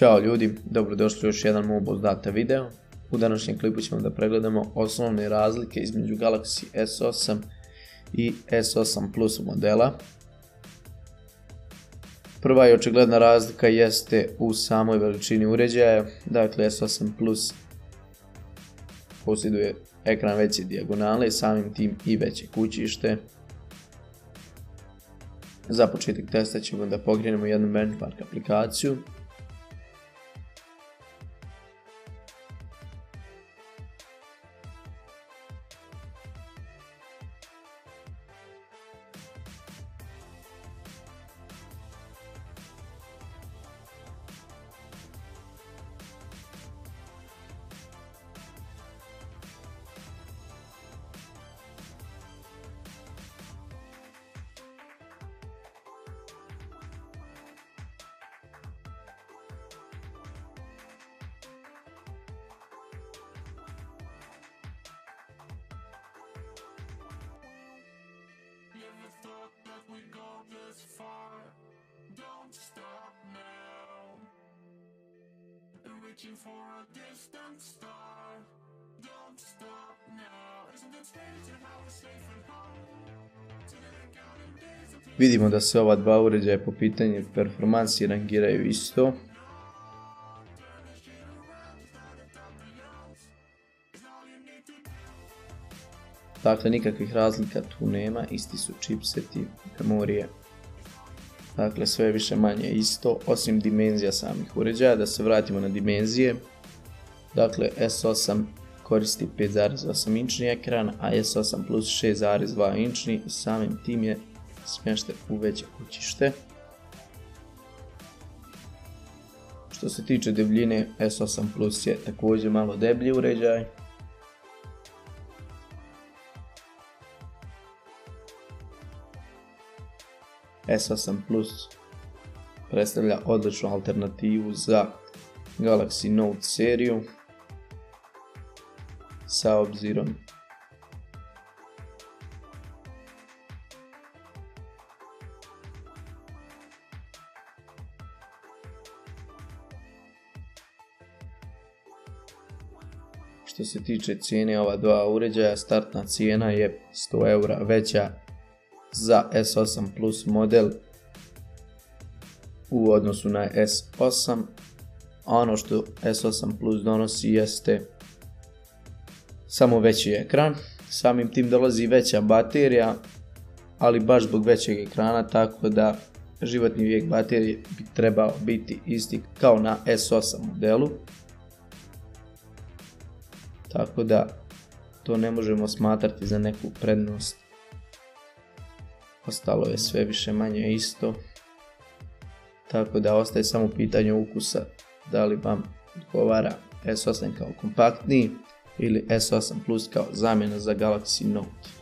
Ćao ljudi, dobrodošli u još jedan Mobile Data video. U današnjem klipu ćemo da pregledamo osnovne razlike između Galaxy S8 i S8 Plus modela. Prva i očigledna razlika jeste u samoj veličini uređaja, dakle S8 Plus posjeduje ekran veće dijagonale, samim tim i veće kućište. Za početak testa ćemo da pogrinemo jednu benchmark aplikaciju reaching for a distant star. Don't stop now. Isn't it strange how we're safe and home? Vidimo da se ova dva uređaja po pitanju performansi rangiraju isto. Dakle, nikakvih razlika tu nema, isti su chipseti, memorije, Dakle, sve više manje isto, osim dimenzija samih uređaja. Da se vratimo na dimenzije. Dakle, S8 koristi 5.8 inčni ekran, a S8 Plus 6.2 inčni i samim tim je smješten u veće kućište. Što se tiče debljine, S8 Plus je također malo deblji uređaj, S8 Plus predstavlja odličnu alternativu za Galaxy Note seriju sa obzirom Što se tiče cijene ova dva uređaja, startna cijena je 100 eura veća za S8 Plus model u odnosu na S8. A ono što S8 Plus donosi jeste samo veći ekran. Samim tim dolazi veća baterija, ali baš zbog većeg ekrana, tako da životni vijek baterije bi trebao biti isti kao na S8 modelu. Tako da to ne možemo smatrati za neku prednost ostalo je sve više manje isto. Tako da ostaje samo pitanje ukusa da li vam odgovara S8 kao kompaktniji ili S8 Plus kao zamjena za Galaxy Note.